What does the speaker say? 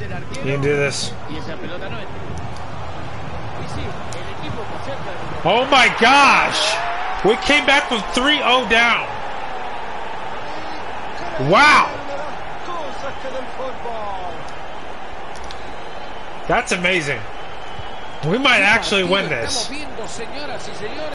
You can do this. Oh my gosh! We came back from 3-0 down. Wow! That's amazing. We might actually win this.